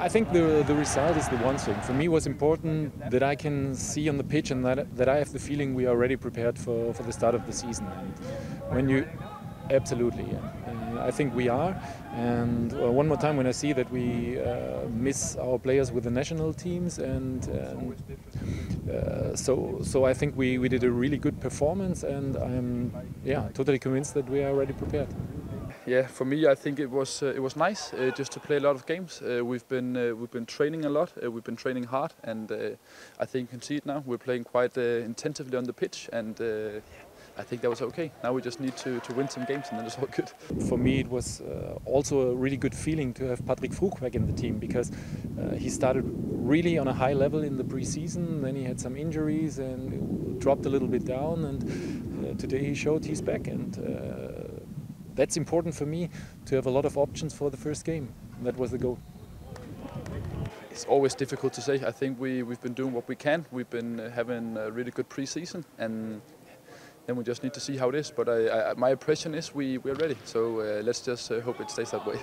I think the the result is the one thing. For me, it was important that I can see on the pitch and that that I have the feeling we are already prepared for, for the start of the season. And when you, absolutely, yeah. I think we are. And uh, one more time, when I see that we uh, miss our players with the national teams, and, and uh, so so I think we, we did a really good performance, and I'm yeah totally convinced that we are already prepared yeah, for me, I think it was uh, it was nice uh, just to play a lot of games. Uh, we've been uh, we've been training a lot. Uh, we've been training hard, and uh, I think you can see it now. We're playing quite intensively on the pitch, and I think that was okay. Now we just need to, to win some games, and then it's all good. For me, it was also a really good feeling to have Patrick Vroegh in the team because he started really on a high level in the preseason. Then he had some injuries and dropped a little bit down, and today he showed he's back and that's important for me to have a lot of options for the first game. That was the goal. It's always difficult to say. I think we, we've been doing what we can. We've been uh, having a really good preseason and then we just need to see how it is. But I, I, my impression is we, we're ready. So uh, let's just uh, hope it stays that way.